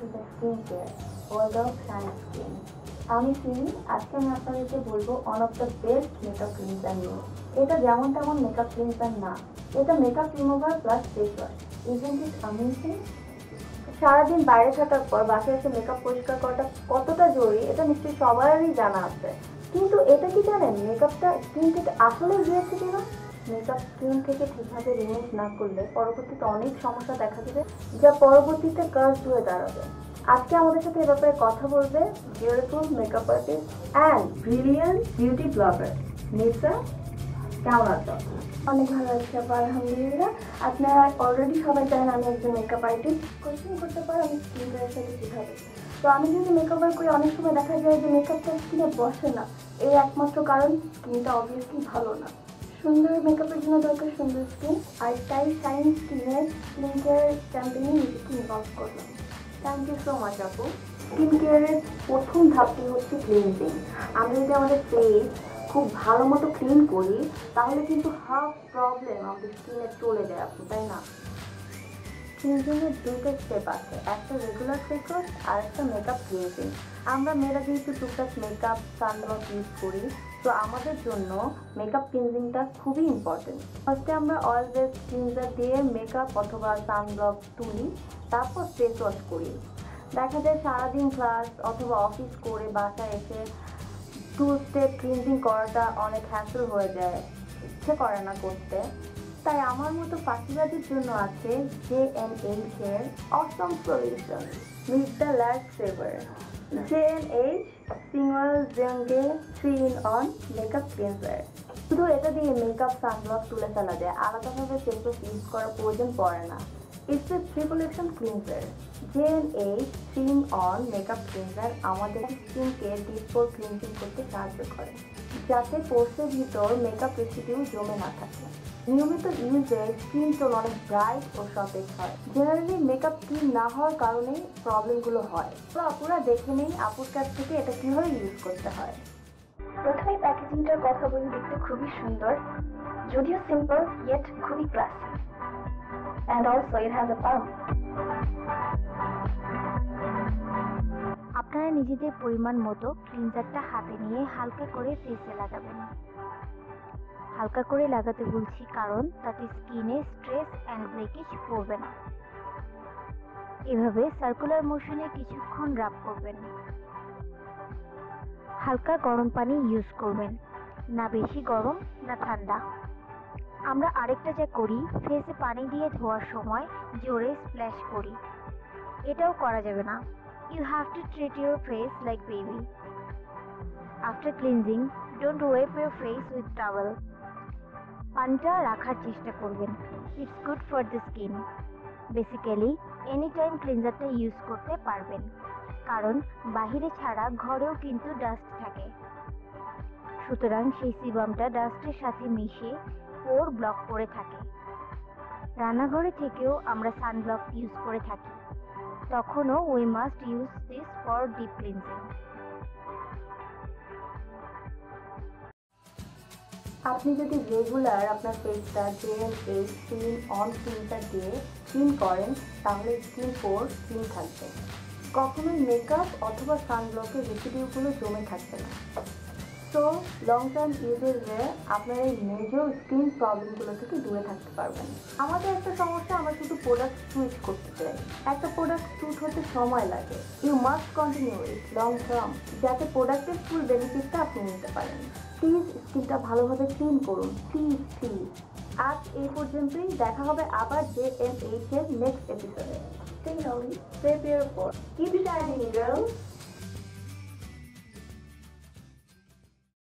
To the skin world of sunscreen আমি ফিরি আজকে আমি আপনাদেরকে বলব one of the best makeup cleanser নিয়ে এটা যেমন তেমন মেকআপ ক্লিনজার না। এটা makeup remover plus face wash isn't it amazing সারাদিন বাইরে থাকার পর বাসায় এসে মেকআপ পরিষ্কার করাটা কতটা জরুরি, এটা নিশ্চয়ই সবারই জানা আছে। কিন্তু এটা কি জানেন মেকআপটা স্কিন থেকে আসলে গিয়েছে কিনা? মেকআপ স্কিন থেকে ঠিকভাবে রিমুভ না করলে পরবর্তীতে অনেক সমস্যা দেখা দেবে, যা পরবর্তীতে কাজ হয়ে দাঁড়াবে। আজকে আমাদের সাথে এ ব্যাপারে কথা বলবে beautiful makeup artist and brilliant beauty blogger Nisa কেমন আছো? অনেক ভালো আছি আপা, আলহামদুলিল্লাহ। আপনারা অলরেডি সবাই জানেন আমি একজন মেকআপ আর্টিস্ট কোচিং করতে পারো, আমি স্কিন কেয়ারের সাথে কীভাবে? তো আমি যদি মেকআপ করি, অনেক সময় দেখা যায় যে মেকআপটা স্কিনে বসে না। এই একমাত্র কারণ স্কিনটা অবভিয়াসলি ভালো না। সুন্দর মেকআপের জন্য দরকার সুন্দর স্কিন আর তাই সায়েন্স স্কিনের স্কিন কেয়ার ক্যাম্পেইনে নিজেকে ইনভলভ করলাম। থ্যাংক ইউ সো মাচ আপু। স্কিন কেয়ারের প্রথম ধাপটি হচ্ছে ক্লিনজিং আমরা যদি আমাদের ফেস খুব ভালো মতো ক্লিন করি, তাহলে কিন্তু হাফ প্রবলেম আমাদের স্কিনে চলে যায়, আপু, তাই না? ক্লিনজিংয়ের দুটো স্টেপ আছে। একটা রেগুলার ফেকওয়াশ আর একটা মেকআপ ক্লিনজিং আমরা মেয়েরা যেহেতু টুকটাক মেকআপ সানব্লক ইউজ করি, তো আমাদের জন্য মেকআপ ক্লিনজিংটা খুবই ইম্পর্টেন্ট ফার্স্টে আমরা অয়েল বেস ক্লিনজার দিয়ে মেকআপ অথবা সানব্লক তুলি, তারপর ফেস ওয়াশ করি। দেখা যায় সারাদিন ক্লাস অথবা অফিস করে বাসায় এসে টু স্টেপ ক্লিনজিং করাটা অনেক হ্যাসল হয়ে যায়। ইচ্ছে করে না করতে। তাই আমার মতো পাখিবাদের জন্য আছে জে এন এইচ এর awesome solution meet the lifesaver J N H single জেঙ্গে three in one makeup cleanser শুধু এটা দিয়ে মেকআপ সানব্লক তুলে ফেলা যায়, আলাদাভাবে ওয়াশ ইউজ করার প্রয়োজন পড়ে না। It's a triple action cleanser J N H three in one makeup cleanser আমাদের স্কিনকে ডিপ পোর ক্লিনজিং করতে সাহায্য করে, যাতে পোর্সের ভিতর মেকআপ রেসিডিউ জমে না থাকে। নিয়মিত ইউজে স্কিন টোন অনেক ব্রাইট ও সতেজ হয়। জেনারেলি মেকআপ ক্লিন না হওয়ার কারণে প্রবলেমগুলো হয়। তো আপুরা দেখে নেই আপুর কাছ থেকে এটা কীভাবে ইউজ করতে হয়। প্রথমে প্যাকেজিংটার কথা বলি দেখতে খুবই সুন্দর। যদিও সিম্পল ইয়েট খুবই classy and also it has a pump আপনারা নিজেদের পরিমাণ মতো ক্লিনজারটা হাতে নিয়ে হালকা করে ফেসে লাগাবেন। হালকা করে লাগাতে বলছি, কারণ তাতে স্কিনে স্ট্রেস অ্যান্ড ব্রেকেজ পড়বে না। এভাবে সার্কুলার মোশনে কিছুক্ষণ রাব করবেন। হালকা গরম পানি ইউজ করবেন, না বেশি গরম, না ঠান্ডা। আমরা আরেকটা যা করি ফেসে পানি দিয়ে ধোয়ার সময় জোরে স্প্ল্যাশ করি। এটাও করা যাবে না। You have to treat your face like baby after cleansing don't wipe your face with towel পানিটা রাখার চেষ্টা করবেন। It's good for the skin basically any time ক্লিনজারটা use করতে পারবেন। কারণ বাহিরে ছাড়া ঘরেও কিন্তু ডাস্ট থাকে। সুতরাং সেই সিবামটা ডাস্টের সাথে মিশে পোর ব্লক করে থাকে। রান্নাঘরে থেকেও আমরা সানব্লক ইউজ করে থাকি। তখনও we must use this for deep cleansing আপনি যদি রেগুলার আপনার ফেসটা জেল ফেস ক্রিম অন ক্রিমটা দিয়ে ক্রিম করেন, তাহলে স্কিন পোর ক্লিন থাকবে। কখনোই মেকআপ অথবা সানব্লকের রেসিডিউগুলো জমে থাকবে না। সো লং টার্ম ইউজের ওয়ে আপনার এই মেজর স্কিন প্রবলেমগুলো থেকে দূরে থাকতে পারবেন। আমাদের একটা সমস্যা আমরা শুধু প্রোডাক্ট সুইচ করতে চাই। একটা প্রোডাক্ট স্যুট হতে সময় লাগে। You must continue it long term যাতে প্রোডাক্টের ফুল বেনিফিটটা আপনি নিতে পারেন। প্লিজ স্কিনটা ভালোভাবে ক্লিন করুন। প্লিজ প্লিজ আজ এই পর্যন্তই। দেখা হবে আবার জে এম এইচ এর নেক্সট এপিসোডে Stay healthy, stay beautiful, keep shining girls.